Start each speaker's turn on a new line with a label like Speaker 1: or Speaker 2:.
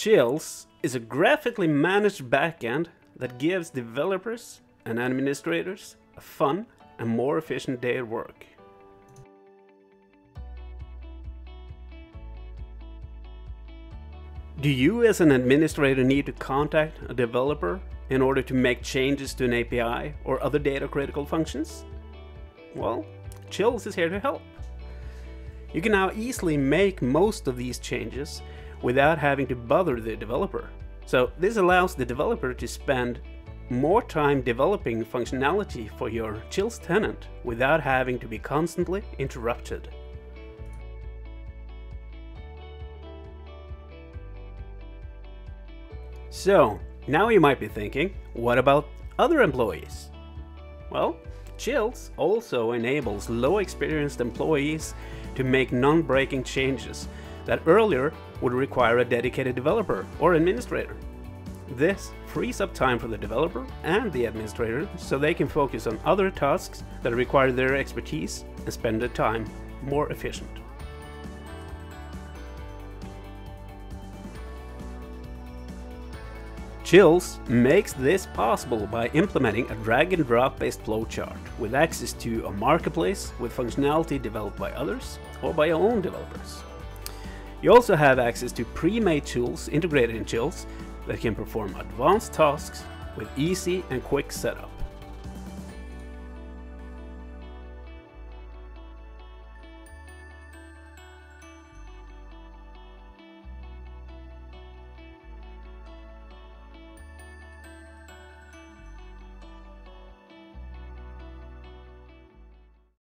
Speaker 1: Chills is a graphically managed backend that gives developers and administrators a fun and more efficient day at work. Do you as an administrator need to contact a developer in order to make changes to an API or other data critical functions? Well, Chills is here to help. You can now easily make most of these changes without having to bother the developer. So this allows the developer to spend more time developing functionality for your Chills tenant without having to be constantly interrupted. So, now you might be thinking, what about other employees? Well, Chills also enables low experienced employees to make non-breaking changes that earlier would require a dedicated developer or administrator. This frees up time for the developer and the administrator so they can focus on other tasks that require their expertise and spend their time more efficient. Chills makes this possible by implementing a drag and drop based flowchart with access to a marketplace with functionality developed by others or by your own developers. You also have access to pre-made tools integrated in Chills that can perform advanced tasks with easy and quick setup.